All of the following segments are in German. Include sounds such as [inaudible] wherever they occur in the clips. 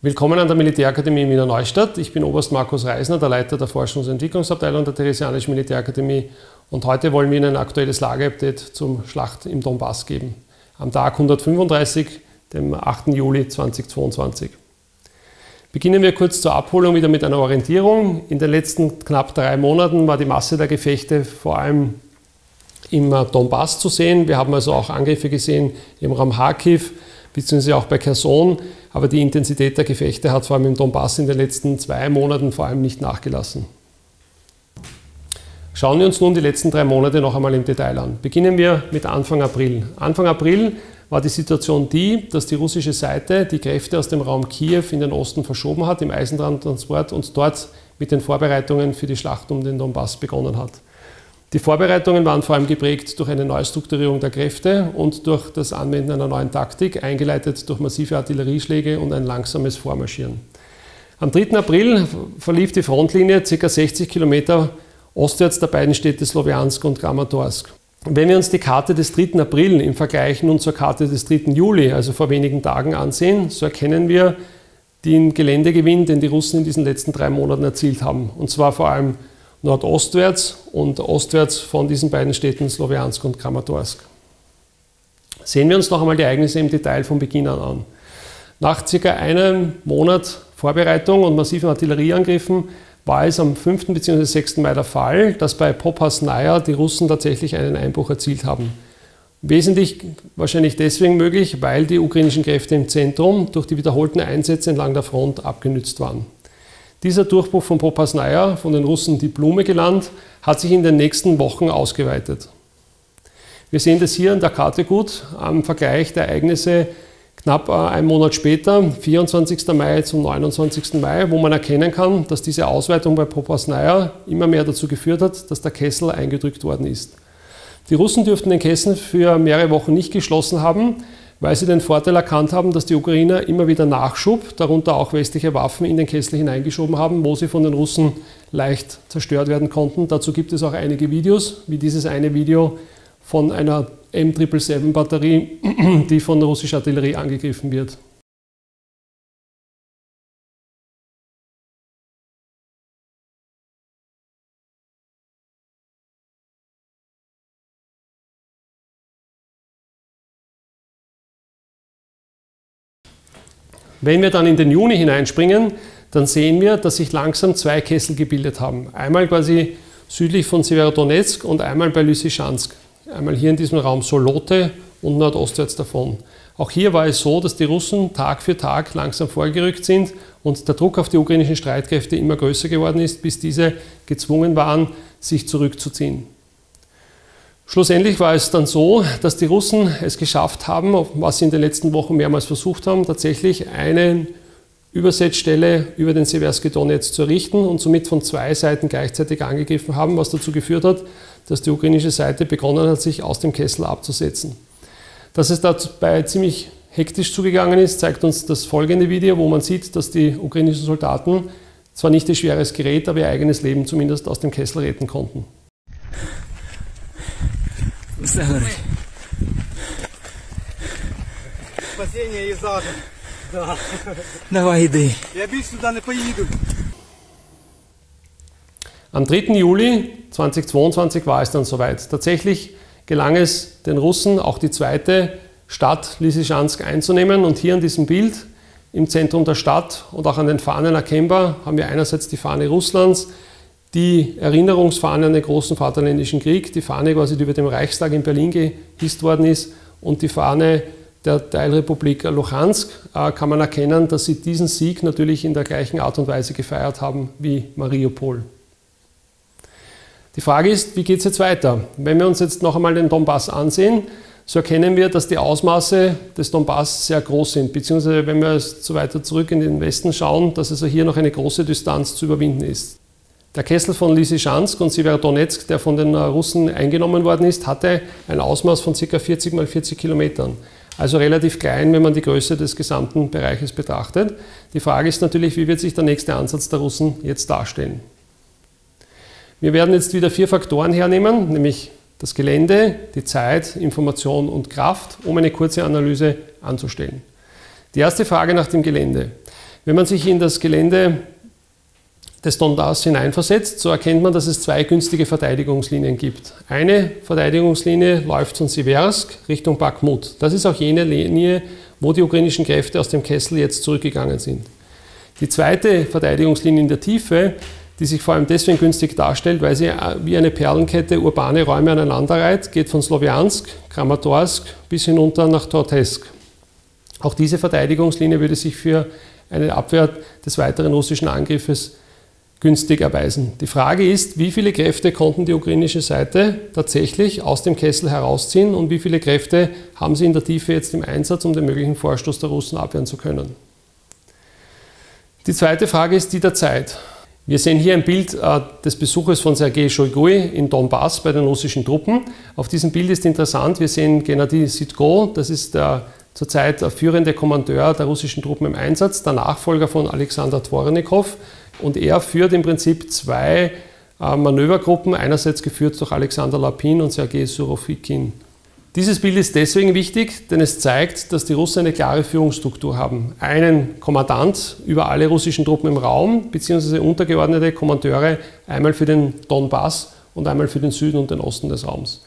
Willkommen an der Militärakademie in Wiener Neustadt. Ich bin Oberst Markus Reisner, der Leiter der Forschungs- und Entwicklungsabteilung der Theresianischen Militärakademie und heute wollen wir Ihnen ein aktuelles Lageupdate zum Schlacht im Donbass geben. Am Tag 135, dem 8. Juli 2022. Beginnen wir kurz zur Abholung wieder mit einer Orientierung. In den letzten knapp drei Monaten war die Masse der Gefechte vor allem im Donbass zu sehen. Wir haben also auch Angriffe gesehen im Raum Kharkiv, beziehungsweise auch bei Kherson. Aber die Intensität der Gefechte hat vor allem im Donbass in den letzten zwei Monaten vor allem nicht nachgelassen. Schauen wir uns nun die letzten drei Monate noch einmal im Detail an. Beginnen wir mit Anfang April. Anfang April war die Situation die, dass die russische Seite die Kräfte aus dem Raum Kiew in den Osten verschoben hat im Eisenbahntransport und dort mit den Vorbereitungen für die Schlacht um den Donbass begonnen hat. Die Vorbereitungen waren vor allem geprägt durch eine Neustrukturierung der Kräfte und durch das Anwenden einer neuen Taktik, eingeleitet durch massive Artillerieschläge und ein langsames Vormarschieren. Am 3. April verlief die Frontlinie ca. 60 Kilometer ostwärts der beiden Städte Sloviansk und Kramatorsk. Wenn wir uns die Karte des 3. April im Vergleich nun zur Karte des 3. Juli, also vor wenigen Tagen, ansehen, so erkennen wir den Geländegewinn, den die Russen in diesen letzten drei Monaten erzielt haben. Und zwar vor allem nordostwärts und ostwärts von diesen beiden Städten Sloviansk und Kramatorsk. Sehen wir uns noch einmal die Ereignisse im Detail von Beginn an an. Nach circa einem Monat Vorbereitung und massiven Artillerieangriffen war es am 5. bzw. 6. Mai der Fall, dass bei Popasnaya die Russen tatsächlich einen Einbruch erzielt haben. Wesentlich wahrscheinlich deswegen möglich, weil die ukrainischen Kräfte im Zentrum durch die wiederholten Einsätze entlang der Front abgenützt waren. Dieser Durchbruch von Popasnaya, von den Russen die Blume gelandet, hat sich in den nächsten Wochen ausgeweitet. Wir sehen das hier an der Karte gut am Vergleich der Ereignisse knapp äh, einen Monat später, 24. Mai zum 29. Mai, wo man erkennen kann, dass diese Ausweitung bei Popasnaya immer mehr dazu geführt hat, dass der Kessel eingedrückt worden ist. Die Russen dürften den Kessel für mehrere Wochen nicht geschlossen haben, weil sie den Vorteil erkannt haben, dass die Ukrainer immer wieder Nachschub, darunter auch westliche Waffen, in den Kessel hineingeschoben haben, wo sie von den Russen leicht zerstört werden konnten. Dazu gibt es auch einige Videos, wie dieses eine Video von einer M777-Batterie, [clears throat] die von russischer Artillerie angegriffen wird. Wenn wir dann in den Juni hineinspringen, dann sehen wir, dass sich langsam zwei Kessel gebildet haben. Einmal quasi südlich von Severodonetsk und einmal bei Lysychansk. Einmal hier in diesem Raum Solote und nordostwärts davon. Auch hier war es so, dass die Russen Tag für Tag langsam vorgerückt sind und der Druck auf die ukrainischen Streitkräfte immer größer geworden ist, bis diese gezwungen waren, sich zurückzuziehen. Schlussendlich war es dann so, dass die Russen es geschafft haben, was sie in den letzten Wochen mehrmals versucht haben, tatsächlich eine Übersetzstelle über den Seversky Donetsk zu errichten und somit von zwei Seiten gleichzeitig angegriffen haben, was dazu geführt hat, dass die ukrainische Seite begonnen hat, sich aus dem Kessel abzusetzen. Dass es dabei ziemlich hektisch zugegangen ist, zeigt uns das folgende Video, wo man sieht, dass die ukrainischen Soldaten zwar nicht ihr schweres Gerät, aber ihr eigenes Leben zumindest aus dem Kessel retten konnten. Все горить. Спасіння і ззаду. Да. Давай йди. Я більше сюди не поїду. Am 3. Juli 2022 war es dann soweit. Tatsächlich gelang es den Russen, auch die zweite Stadt Lysychansk einzunehmen. Und hier an diesem Bild im Zentrum der Stadt und auch an den Fahnen erkennbar haben wir einerseits die Fahne Russlands, die Erinnerungsfahne an den großen Vaterländischen Krieg, die Fahne quasi, die über dem Reichstag in Berlin gehisst worden ist und die Fahne der Teilrepublik Luhansk, äh, kann man erkennen, dass sie diesen Sieg natürlich in der gleichen Art und Weise gefeiert haben wie Mariupol. Die Frage ist, wie geht es jetzt weiter? Wenn wir uns jetzt noch einmal den Donbass ansehen, so erkennen wir, dass die Ausmaße des Donbass sehr groß sind, beziehungsweise wenn wir so weiter zurück in den Westen schauen, dass also hier noch eine große Distanz zu überwinden ist. Der Kessel von Lysychansk und Severodonetsk, der von den Russen eingenommen worden ist, hatte ein Ausmaß von ca. 40 mal 40 Kilometern. Also relativ klein, wenn man die Größe des gesamten Bereiches betrachtet. Die Frage ist natürlich, wie wird sich der nächste Ansatz der Russen jetzt darstellen? Wir werden jetzt wieder vier Faktoren hernehmen, nämlich das Gelände, die Zeit, Information und Kraft, um eine kurze Analyse anzustellen. Die erste Frage nach dem Gelände. Wenn man sich in das Gelände des Donbass hineinversetzt, so erkennt man, dass es zwei günstige Verteidigungslinien gibt. Eine Verteidigungslinie läuft von Siversk Richtung Bakhmut. Das ist auch jene Linie, wo die ukrainischen Kräfte aus dem Kessel jetzt zurückgegangen sind. Die zweite Verteidigungslinie in der Tiefe, die sich vor allem deswegen günstig darstellt, weil sie äh, wie eine Perlenkette urbane Räume aneinanderreiht, geht von Sloviansk, Kramatorsk bis hinunter nach Tortesk. Auch diese Verteidigungslinie würde sich für eine Abwehr des weiteren russischen Angriffes günstig erweisen. Die Frage ist, wie viele Kräfte konnten die ukrainische Seite tatsächlich aus dem Kessel herausziehen und wie viele Kräfte haben sie in der Tiefe jetzt im Einsatz, um den möglichen Vorstoß der Russen abwehren zu können. Die zweite Frage ist die der Zeit. Wir sehen hier ein Bild äh, des Besuches von Sergei Shoigu in Donbass bei den russischen Truppen. Auf diesem Bild ist interessant, wir sehen Gennady Sitko, das ist der zurzeit führende Kommandeur der russischen Truppen im Einsatz, der Nachfolger von Alexander Dvornikov. Und er führt im Prinzip zwei äh, Manövergruppen, einerseits geführt durch Alexander Lapin und Sergei Surovikin. Dieses Bild ist deswegen wichtig, denn es zeigt, dass die Russen eine klare Führungsstruktur haben. Einen Kommandant über alle russischen Truppen im Raum, beziehungsweise untergeordnete Kommandeure, einmal für den Donbass und einmal für den Süden und den Osten des Raums.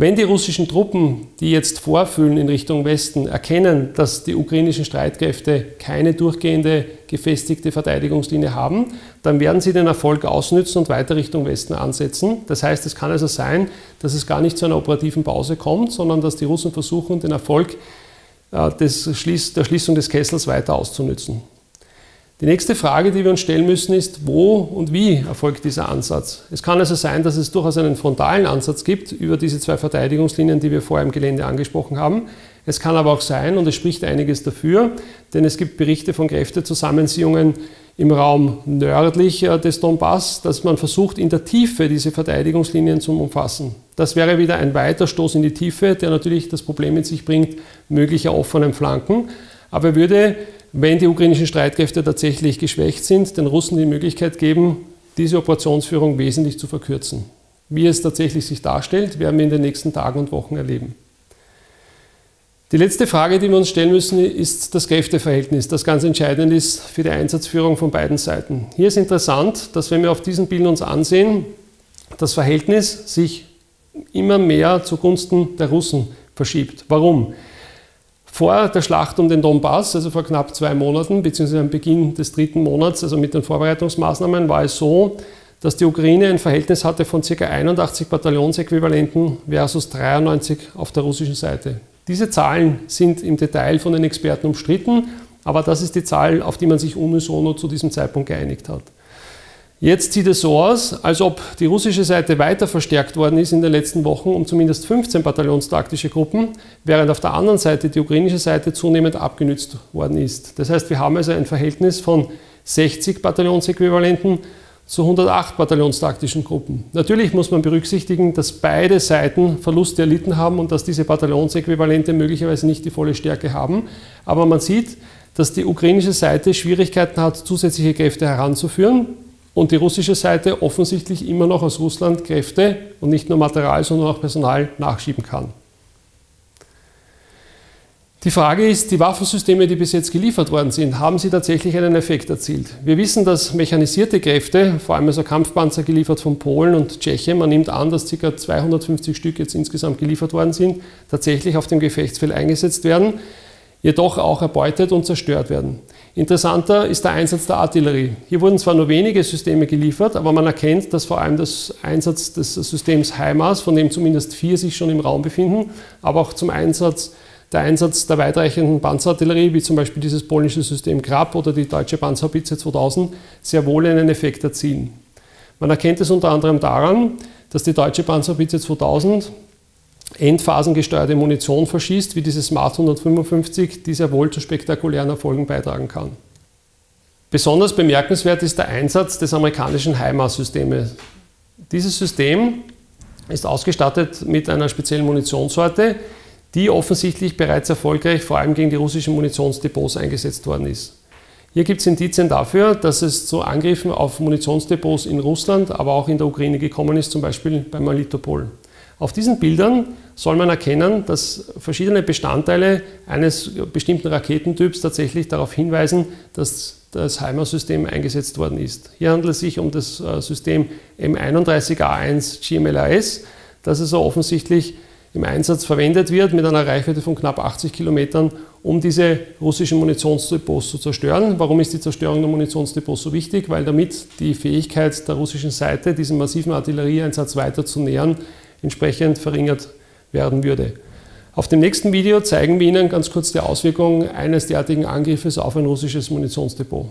Wenn die russischen Truppen, die jetzt vorfühlen in Richtung Westen, erkennen, dass die ukrainischen Streitkräfte keine durchgehende gefestigte Verteidigungslinie haben, dann werden sie den Erfolg ausnützen und weiter Richtung Westen ansetzen. Das heißt, es kann also sein, dass es gar nicht zu einer operativen Pause kommt, sondern dass die Russen versuchen, den Erfolg äh, des der Schließung des Kessels weiter auszunützen. Die nächste Frage, die wir uns stellen müssen, ist, wo und wie erfolgt dieser Ansatz? Es kann also sein, dass es durchaus einen frontalen Ansatz gibt über diese zwei Verteidigungslinien, die wir vorher im Gelände angesprochen haben. Es kann aber auch sein, und es spricht einiges dafür, denn es gibt Berichte von Kräftezusammenziehungen im Raum nördlich des Donbass, dass man versucht, in der Tiefe diese Verteidigungslinien zu umfassen. Das wäre wieder ein weiter Stoß in die Tiefe, der natürlich das Problem mit sich bringt, möglicher offenen Flanken. Aber er würde wenn die ukrainischen Streitkräfte tatsächlich geschwächt sind, den Russen die Möglichkeit geben, diese Operationsführung wesentlich zu verkürzen. Wie es tatsächlich sich darstellt, werden wir in den nächsten Tagen und Wochen erleben. Die letzte Frage, die wir uns stellen müssen, ist das Kräfteverhältnis, das ganz entscheidend ist für die Einsatzführung von beiden Seiten. Hier ist interessant, dass wenn wir auf diesen Bildern uns ansehen, das Verhältnis sich immer mehr zugunsten der Russen verschiebt. Warum? Vor der Schlacht um den Donbass, also vor knapp zwei Monaten, beziehungsweise am Beginn des dritten Monats, also mit den Vorbereitungsmaßnahmen, war es so, dass die Ukraine ein Verhältnis hatte von ca. 81 Bataillonsäquivalenten versus 93 auf der russischen Seite. Diese Zahlen sind im Detail von den Experten umstritten, aber das ist die Zahl, auf die man sich unisono zu diesem Zeitpunkt geeinigt hat. Jetzt sieht es so aus, als ob die russische Seite weiter verstärkt worden ist in den letzten Wochen um zumindest 15 bataillonstaktische Gruppen, während auf der anderen Seite die ukrainische Seite zunehmend abgenützt worden ist. Das heißt, wir haben also ein Verhältnis von 60 Bataillonsäquivalenten zu 108 bataillonstaktischen Gruppen. Natürlich muss man berücksichtigen, dass beide Seiten Verluste erlitten haben und dass diese Bataillonsäquivalente möglicherweise nicht die volle Stärke haben. Aber man sieht, dass die ukrainische Seite Schwierigkeiten hat, zusätzliche Kräfte heranzuführen und die russische Seite offensichtlich immer noch aus Russland Kräfte und nicht nur Material, sondern auch Personal nachschieben kann. Die Frage ist, die Waffensysteme, die bis jetzt geliefert worden sind, haben sie tatsächlich einen Effekt erzielt? Wir wissen, dass mechanisierte Kräfte, vor allem also Kampfpanzer geliefert von Polen und Tschechien, man nimmt an, dass ca. 250 Stück jetzt insgesamt geliefert worden sind, tatsächlich auf dem Gefechtsfeld eingesetzt werden jedoch auch erbeutet und zerstört werden. Interessanter ist der Einsatz der Artillerie. Hier wurden zwar nur wenige Systeme geliefert, aber man erkennt, dass vor allem der Einsatz des Systems HIMARS, von dem zumindest vier sich schon im Raum befinden, aber auch zum Einsatz der Einsatz der weitreichenden Panzerartillerie, wie zum Beispiel dieses polnische System Krab oder die deutsche Panzerhaubitze 2000, sehr wohl einen Effekt erzielen. Man erkennt es unter anderem daran, dass die deutsche Panzerhaubitze 2000 endphasengesteuerte Munition verschießt, wie diese Smart 155, die sehr wohl zu spektakulären Erfolgen beitragen kann. Besonders bemerkenswert ist der Einsatz des amerikanischen HIMARS-Systems. Dieses System ist ausgestattet mit einer speziellen Munitionssorte, die offensichtlich bereits erfolgreich vor allem gegen die russischen Munitionsdepots eingesetzt worden ist. Hier gibt es Indizien dafür, dass es zu Angriffen auf Munitionsdepots in Russland, aber auch in der Ukraine gekommen ist, zum Beispiel bei Melitopol. Auf diesen Bildern soll man erkennen, dass verschiedene Bestandteile eines bestimmten Raketentyps tatsächlich darauf hinweisen, dass das HIMARS-System eingesetzt worden ist. Hier handelt es sich um das äh, System M31A1 GMLAS, das also offensichtlich im Einsatz verwendet wird mit einer Reichweite von knapp 80 Kilometern, um diese russischen Munitionsdepots zu zerstören. Warum ist die Zerstörung der Munitionsdepots so wichtig? Weil damit die Fähigkeit der russischen Seite, diesen massiven Artillerieeinsatz weiter zu nähern, entsprechend verringert werden würde. Auf dem nächsten Video zeigen wir Ihnen ganz kurz die Auswirkungen eines derartigen Angriffes auf ein russisches Munitionsdepot.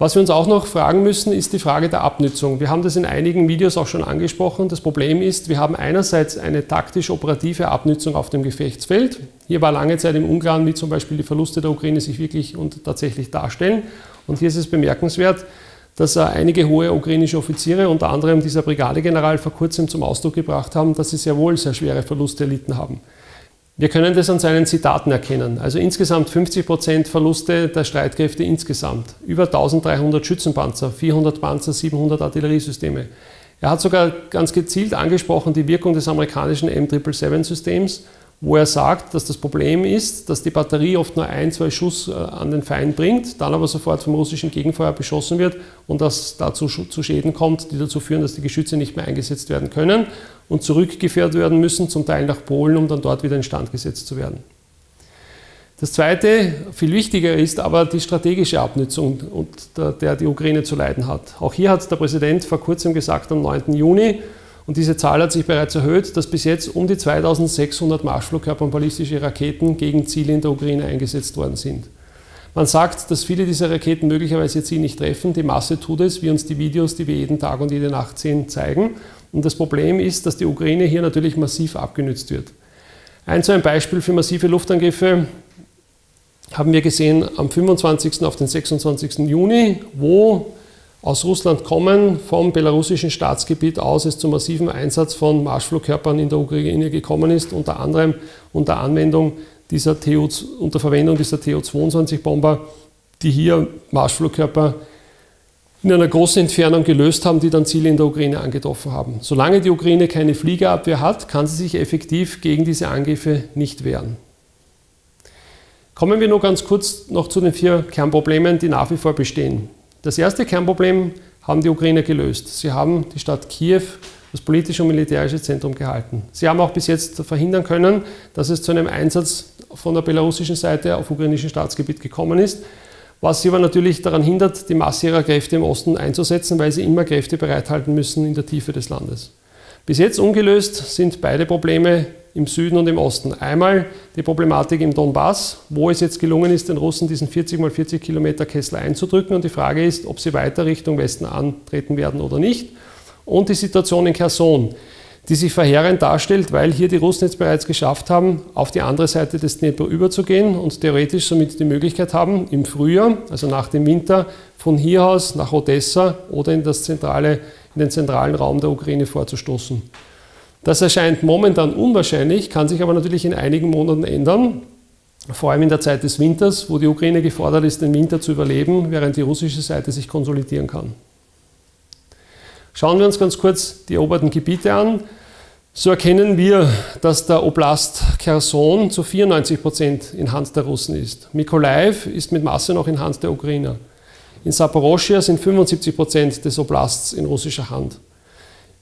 Was wir uns auch noch fragen müssen, ist die Frage der Abnützung. Wir haben das in einigen Videos auch schon angesprochen. Das Problem ist, wir haben einerseits eine taktisch-operative Abnützung auf dem Gefechtsfeld. Hier war lange Zeit im Unklaren, wie zum Beispiel die Verluste der Ukraine sich wirklich und tatsächlich darstellen. Und hier ist es bemerkenswert, dass einige hohe ukrainische Offiziere, unter anderem dieser Brigadegeneral, vor kurzem zum Ausdruck gebracht haben, dass sie sehr wohl sehr schwere Verluste erlitten haben. Wir können das an seinen Zitaten erkennen. Also insgesamt 50 Prozent Verluste der Streitkräfte insgesamt. Über 1300 Schützenpanzer, 400 Panzer, 700 Artilleriesysteme. Er hat sogar ganz gezielt angesprochen die Wirkung des amerikanischen M777-Systems wo er sagt, dass das Problem ist, dass die Batterie oft nur ein, zwei Schuss äh, an den Feind bringt, dann aber sofort vom russischen Gegenfeuer beschossen wird und dass dazu zu Schäden kommt, die dazu führen, dass die Geschütze nicht mehr eingesetzt werden können und zurückgeführt werden müssen, zum Teil nach Polen, um dann dort wieder instand gesetzt zu werden. Das Zweite, viel wichtiger ist aber die strategische Abnutzung, der die Ukraine zu leiden hat. Auch hier hat der Präsident vor kurzem gesagt, am 9. Juni, und diese Zahl hat sich bereits erhöht, dass bis jetzt um die 2600 Marschflugkörper und ballistische Raketen gegen Ziele in der Ukraine eingesetzt worden sind. Man sagt, dass viele dieser Raketen möglicherweise ihr Ziel nicht treffen. Die Masse tut es, wie uns die Videos, die wir jeden Tag und jede Nacht sehen, zeigen. Und das Problem ist, dass die Ukraine hier natürlich massiv abgenützt wird. Ein so ein Beispiel für massive Luftangriffe haben wir gesehen am 25. auf den 26. Juni, wo aus Russland kommen, vom belarussischen Staatsgebiet aus es zum massiven Einsatz von Marschflugkörpern in der Ukraine gekommen ist, unter anderem unter Anwendung dieser TU, unter Verwendung dieser Tu-22-Bomber, die hier Marschflugkörper in einer großen Entfernung gelöst haben, die dann Ziele in der Ukraine angetroffen haben. Solange die Ukraine keine Fliegerabwehr hat, kann sie sich effektiv gegen diese Angriffe nicht wehren. Kommen wir nur ganz kurz noch zu den vier Kernproblemen, die nach wie vor bestehen. Das erste Kernproblem haben die Ukrainer gelöst. Sie haben die Stadt Kiew, das politische und militärische Zentrum gehalten. Sie haben auch bis jetzt verhindern können, dass es zu einem Einsatz von der belarussischen Seite auf ukrainischem Staatsgebiet gekommen ist, was sie aber natürlich daran hindert, die Masse ihrer Kräfte im Osten einzusetzen, weil sie immer Kräfte bereithalten müssen in der Tiefe des Landes. Bis jetzt ungelöst sind beide Probleme im Süden und im Osten. Einmal die Problematik im Donbass, wo es jetzt gelungen ist, den Russen diesen 40 mal 40 Kilometer Kessel einzudrücken. Und die Frage ist, ob sie weiter Richtung Westen antreten werden oder nicht. Und die Situation in Kherson, die sich verheerend darstellt, weil hier die Russen jetzt bereits geschafft haben, auf die andere Seite des Dnepr überzugehen und theoretisch somit die Möglichkeit haben, im Frühjahr, also nach dem Winter, von hier aus nach Odessa oder in, das zentrale, in den zentralen Raum der Ukraine vorzustoßen. Das erscheint momentan unwahrscheinlich, kann sich aber natürlich in einigen Monaten ändern, vor allem in der Zeit des Winters, wo die Ukraine gefordert ist, den Winter zu überleben, während die russische Seite sich konsolidieren kann. Schauen wir uns ganz kurz die eroberten Gebiete an. So erkennen wir, dass der Oblast Kherson zu 94 Prozent in Hand der Russen ist. Mykolaiv ist mit Masse noch in Hand der Ukrainer. In Saporoschia sind 75 Prozent des Oblasts in russischer Hand.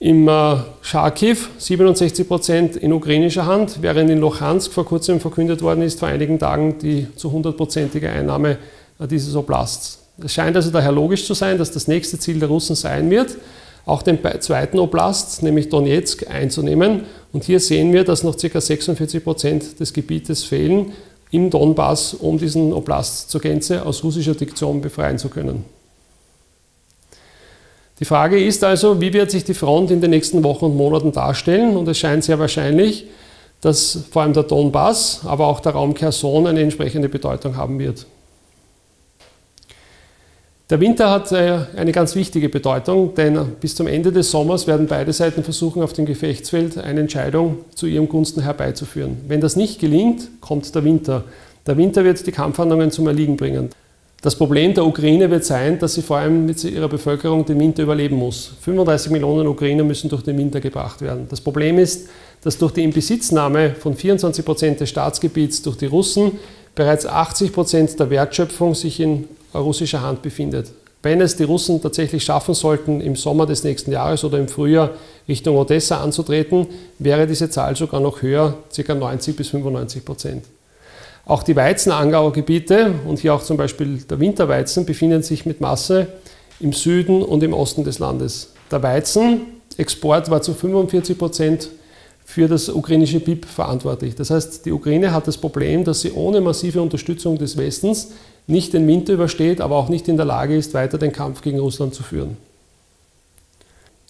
Im äh, Charkiw 67 Prozent in ukrainischer Hand, während in Lochansk vor kurzem verkündet worden ist, vor einigen Tagen die zu 100-prozentige Einnahme äh, dieses Oblasts. Es scheint also daher logisch zu sein, dass das nächste Ziel der Russen sein wird, auch den zweiten Oblast, nämlich Donetsk, einzunehmen. Und hier sehen wir, dass noch ca. 46 Prozent des Gebietes fehlen im Donbass, um diesen Oblast zur Gänze aus russischer Diktion befreien zu können. Die Frage ist also, wie wird sich die Front in den nächsten Wochen und Monaten darstellen? Und es scheint sehr wahrscheinlich, dass vor allem der Donbass, aber auch der Raum Kherson eine entsprechende Bedeutung haben wird. Der Winter hat äh, eine ganz wichtige Bedeutung, denn bis zum Ende des Sommers werden beide Seiten versuchen, auf dem Gefechtsfeld eine Entscheidung zu ihrem Gunsten herbeizuführen. Wenn das nicht gelingt, kommt der Winter. Der Winter wird die Kampfhandlungen zum Erliegen bringen. Das Problem der Ukraine wird sein, dass sie vor allem mit ihrer Bevölkerung den Winter überleben muss. 35 Millionen Ukrainer müssen durch den Winter gebracht werden. Das Problem ist, dass durch die Inbesitznahme von 24 Prozent des Staatsgebiets durch die Russen bereits 80 Prozent der Wertschöpfung sich in russischer Hand befindet. Wenn es die Russen tatsächlich schaffen sollten, im Sommer des nächsten Jahres oder im Frühjahr Richtung Odessa anzutreten, wäre diese Zahl sogar noch höher, ca. 90 bis 95 Prozent. Auch die Weizenanbaugebiete und hier auch zum Beispiel der Winterweizen befinden sich mit Masse im Süden und im Osten des Landes. Der Weizenexport war zu 45 Prozent für das ukrainische BIP verantwortlich. Das heißt, die Ukraine hat das Problem, dass sie ohne massive Unterstützung des Westens nicht den Winter übersteht, aber auch nicht in der Lage ist, weiter den Kampf gegen Russland zu führen.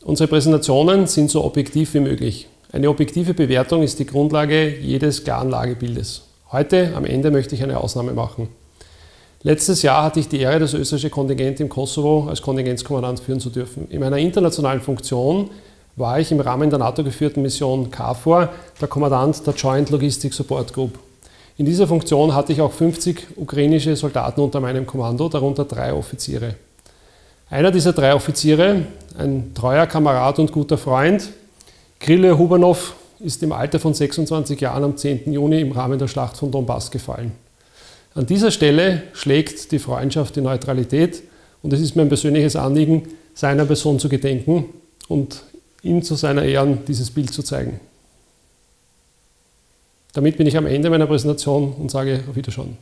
Unsere Präsentationen sind so objektiv wie möglich. Eine objektive Bewertung ist die Grundlage jedes klaren Lagebildes. Heute, am Ende, möchte ich eine Ausnahme machen. Letztes Jahr hatte ich die Ehre, das österreichische Kontingent im Kosovo als Kontingentskommandant führen zu dürfen. In meiner internationalen Funktion war ich im Rahmen der NATO-geführten Mission KFOR der Kommandant der Joint Logistic Support Group. In dieser Funktion hatte ich auch 50 ukrainische Soldaten unter meinem Kommando, darunter drei Offiziere. Einer dieser drei Offiziere, ein treuer Kamerad und guter Freund, Krille Hubanov, ist im Alter von 26 Jahren am 10. Juni im Rahmen der Schlacht von Donbass gefallen. An dieser Stelle schlägt die Freundschaft die Neutralität und es ist mein persönliches Anliegen, seiner Person zu gedenken und ihm zu seiner Ehren dieses Bild zu zeigen. Damit bin ich am Ende meiner Präsentation und sage auf Wiederschauen.